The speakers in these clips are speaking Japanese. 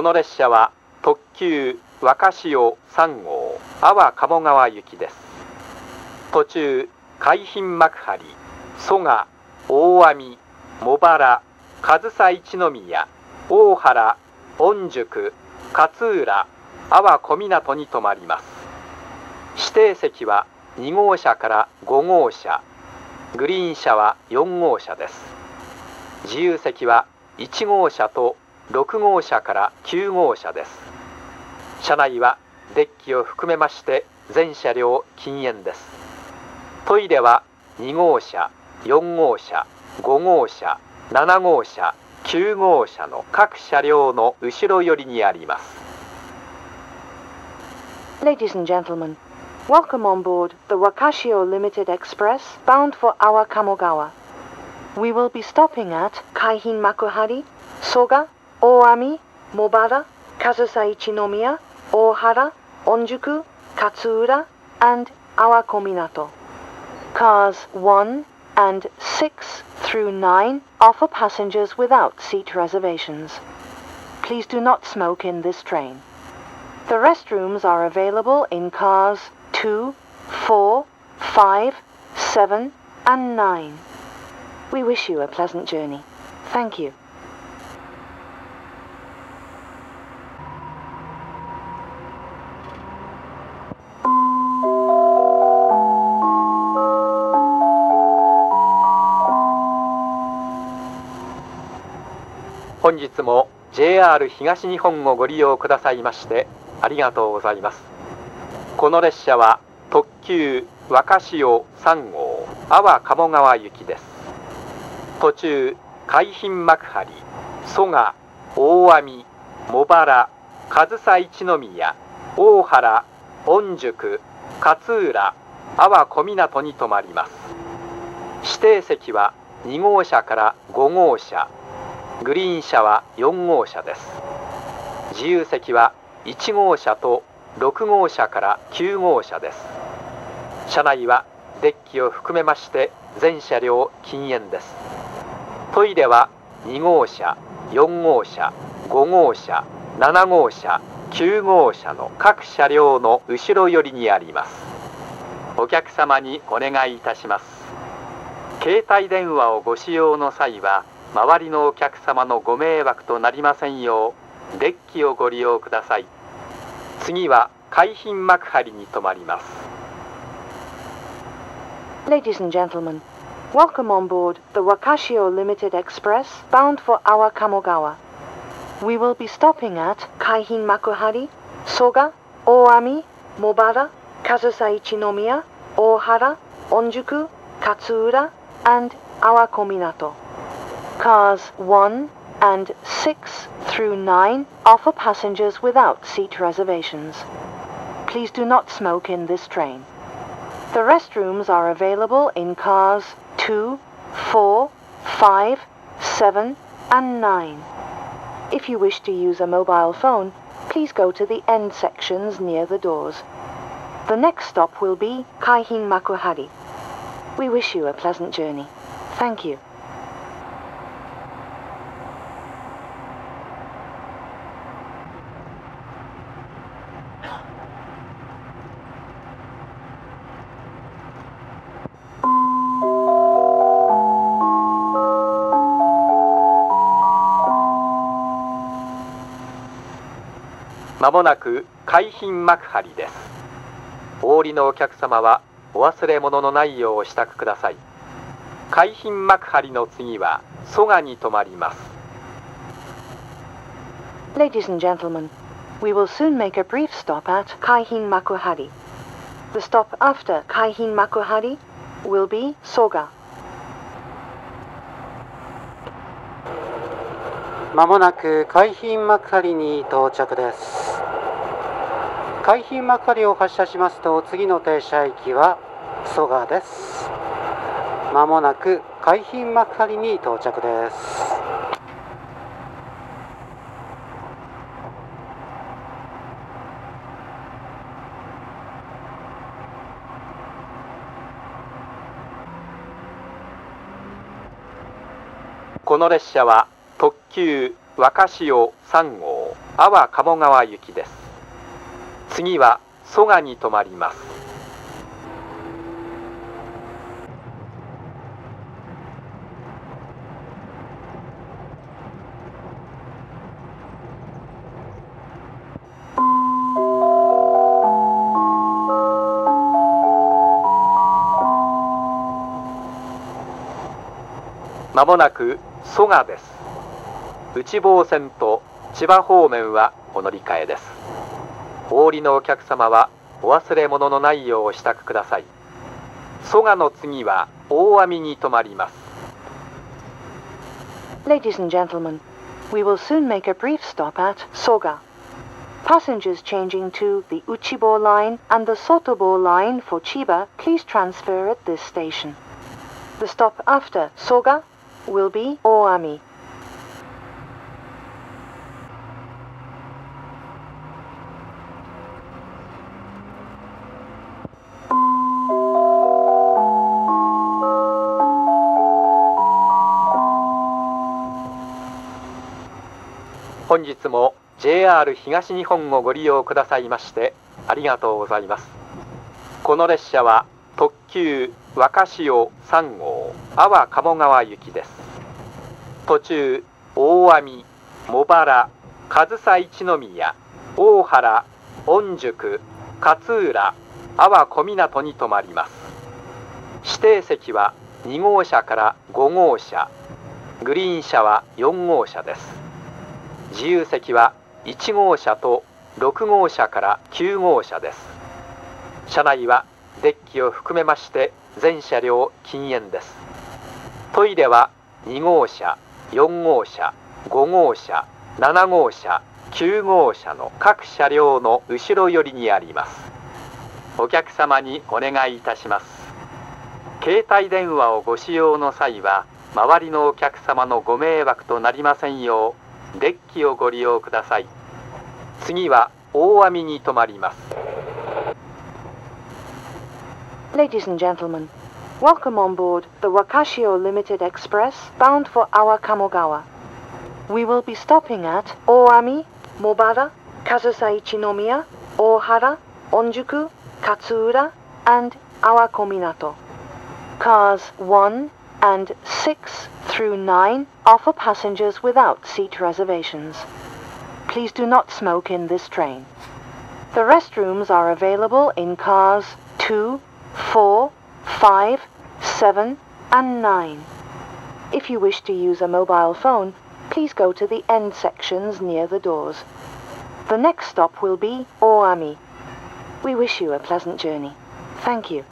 この列車は特急若潮3号阿波鴨川行きです。途中海浜幕張蘇我大網茂原上総一宮大原御宿勝浦阿波小湊に停まります。指定席は2号車から5号車グリーン車は4号車です。自由席は1号車と6号車から9号車です車内はデッキを含めまして全車両禁煙ですトイレは2号車4号車5号車7号車9号車の各車両の後ろ寄りにあります Ladies and gentlemen, welcome on board the Wakashio Limited Express bound for our Kamogawa. We will be stopping at Kaihin Makuhari, Soga, Oami, Mobara, Kazusai Ichinomiya, Ohara, Onjuku, Katsuura, and Awakominato. Cars 1 and 6 through 9 are for passengers without seat reservations. Please do not smoke in this train. The restrooms are available in cars 2, 4, 5, 7, and 9. We wish you a pleasant journey. Thank you. 本日も JR 東日本をご利用くださいましてありがとうございます。この列車は特急若潮3号阿波鴨川行きです。途中海浜幕張蘇我大網茂原上総一宮大原御宿勝浦阿波小湊に停まります。指定席は2号車から5号車。グリーン車は4号車です。自由席は1号車と6号車から9号車です。車内はデッキを含めまして全車両禁煙です。トイレは2号車4号車5号車7号車9号車の各車両の後ろ寄りにあります。お客様にお願いいたします。携帯電話をご使用の際は周りのお客様のご迷惑となりませんようデッキをご利用ください次は海浜幕張に停まります Ladies and gentlemen, welcome on board the Wakashio Limited Express bound for our Kamogawa. We will be stopping at Kaihin Makuhari, Soga, Oami, Mobara, Kazusaichi Nomiya, Ohara, Onjuku, Katsuura, and Awakominato. Cars 1 and 6 through 9 offer passengers without seat reservations. Please do not smoke in this train. The restrooms are available in cars 2, 4, 5, 7, and 9. If you wish to use a mobile phone, please go to the end sections near the doors. The next stop will be Kaihin Makuhari. We wish you a pleasant journey. Thank you. まもなく海浜幕張です。お降りのお客様はお忘れ物のないようお支度ください。海浜幕張の次は蘇我に泊まります。まもなく海浜幕張に到着です。海浜幕張を発車しますと次の停車駅は蘇我です。まもなく海浜幕張に到着です。この列車は特急若潮3号阿波鴨川行きです。次は蘇我に停まります。まもなく蘇我です。内房線と千葉方面はお乗り換えです。お降りのお客様はお忘れ物のないようお支度ください蘇我の次は大網に停まります Ladies and gentlemen, we will soon make a brief stop at Soga. Passengers changing to the Uchibo line and the Sotobo line for Chiba, please transfer at this station. The stop after Soga will be Oami. 本日も JR 東日本をご利用くださいましてありがとうございます。この列車は特急若潮3号阿波鴨川行きです。途中大網茂原上総一宮大原御宿勝浦阿波小湊に停まります。指定席は2号車から5号車グリーン車は4号車です。自由席は1号車と6号車から9号車です。車内はデッキを含めまして全車両禁煙です。トイレは2号車4号車5号車7号車9号車の各車両の後ろ寄りにあります。お客様にお願いいたします。携帯電話をご使用の際は周りのお客様のご迷惑となりませんようデッキをご利用ください次は大網に停まります Ladies and gentlemen, welcome on board the Wakashio Limited Express bound for our Kamogawa. We will be stopping at Oami, Mobara, Kazusai Ichinomiya, Ohara, Onjuku, Katsuura, and Awakominato. Cars 1 and 6 through 9 offer passengers without seat reservations. Please do not smoke in this train. The restrooms are available in cars 2, 4, 5, 7, and 9. If you wish to use a mobile phone, please go to the end sections near the doors. The next stop will be Oami. We wish you a pleasant journey. Thank you.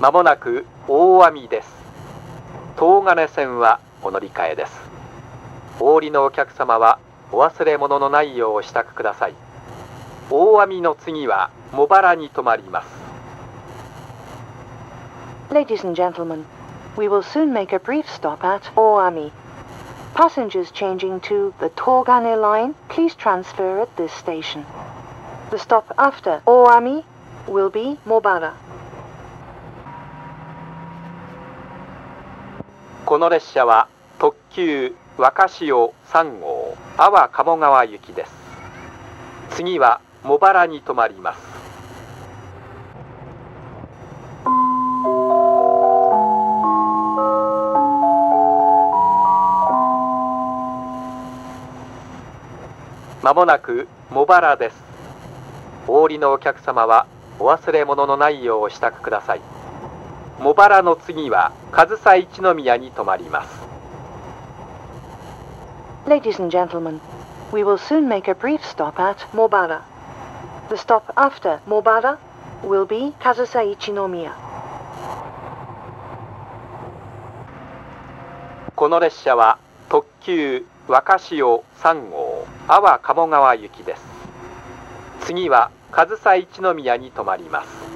まもなく大網です東金線はお乗り換えですお降りのお客様はお忘れ物のないようお支度ください大網の次は茂原に停まります Ladies and gentlemen, we will soon make a brief stop at Oami. Passengers changing to the Togane line, please transfer at this station. The stop after Oami will be Mobara. この列車は特急若潮3号阿波鴨川行きです。次は茂原に停まります。まもなく茂原です。お降りのお客様はお忘れ物のないようお支度ください。茂原の次は上総一宮に停まります Ladies and gentlemen, we will soon make a brief stop at Mobara. The stop after Mobara will be Kazusai Ichinomiya. この列車は特急若潮3号阿波鴨川行きです次は上総一宮に停まります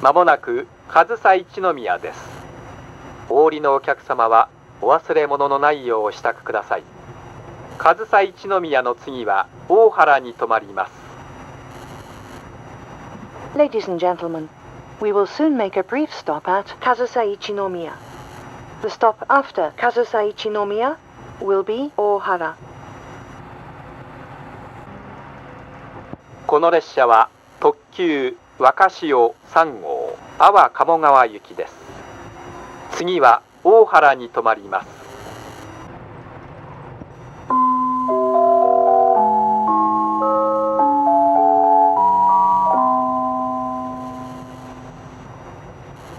まもなく上総一宮です。お降りのお客様はお忘れ物のないようお支度ください。上総一宮の次は大原に停まります。この列車は特急若潮3号阿波鴨川行きです。次は大原に停まります。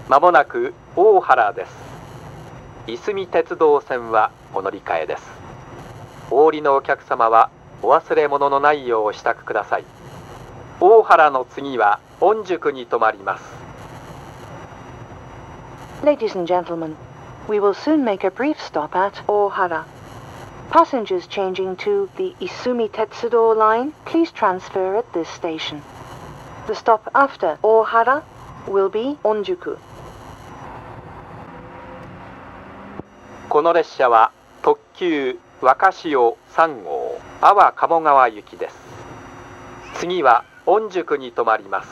まもなく大原です。いすみ鉄道線はお乗り換えです。お降りのお客様はお忘れ物のないようお支度ください。大原の次は御宿に停まります Ladies and gentlemen, we will soon make a brief stop at Ohara. Passengers changing to the Isumi Tetsudo line, please transfer at this station. The stop after Ohara will be Onjuku. この列車は特急若潮3号阿波鴨川行きです次は御宿に停まります。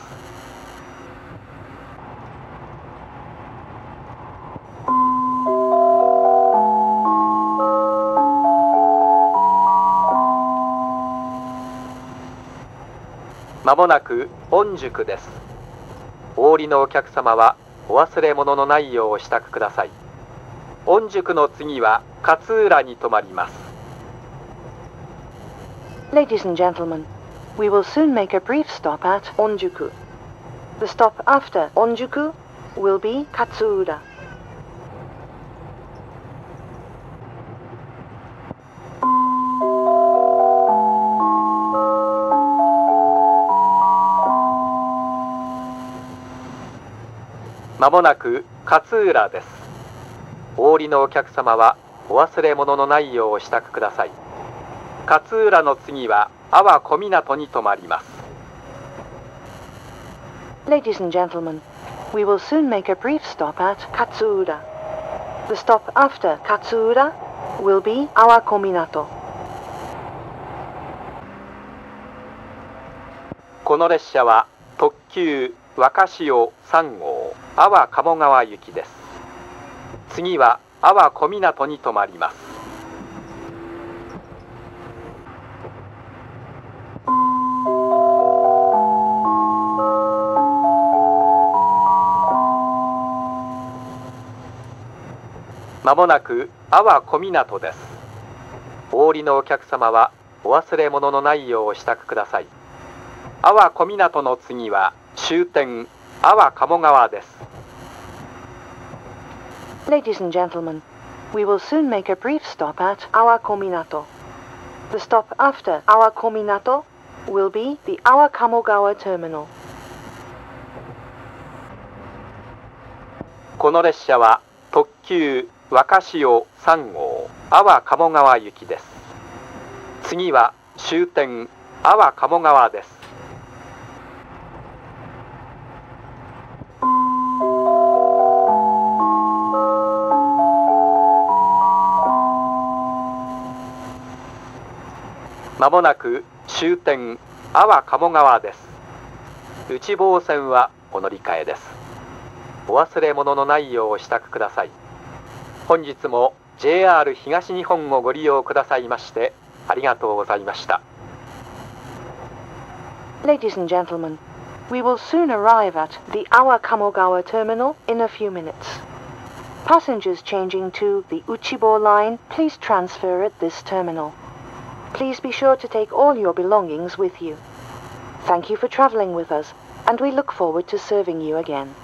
まもなく御宿です。お降りのお客様はお忘れ物のないようお支度ください。御宿の次は勝浦に停まります。Ladies and gentlemen, we will soon make a brief stop at Onjuku. The stop after Onjuku will be Katsuura. まもなく勝浦ですお降りのお客様はお忘れ物のないようお支度ください勝浦の次は阿波小港に停まります Ladies and gentlemen, we will soon make a brief stop at Katsuura. The stop after Katsuura will be Awakominato. この列車は特急若潮3号阿波鴨川行きです次は阿波小港に停まりますまもなく阿波小港ですお降りのお客様はお忘れ物のないようお支度ください阿波小港の次は終点阿波鴨川です Ladies and gentlemen, we will soon make a brief stop at Awakominato. The stop after Awakominato will be the Awakamogawa terminal. この列車は特急若潮3号阿波鴨川行きです。次は終点阿波鴨川です。まもなく終点阿波鴨川です。内房線はお乗り換えです。お忘れ物のないようお支度ください。本日も JR 東日本をご利用くださいましてありがとうございました Ladies and gentlemen, we will soon arrive at the Awakamogawa terminal in a few minutes. Passengers changing to the Uchibo line, please transfer at this terminal. Please be sure to take all your belongings with you. Thank you for traveling with us, and we look forward to serving you again.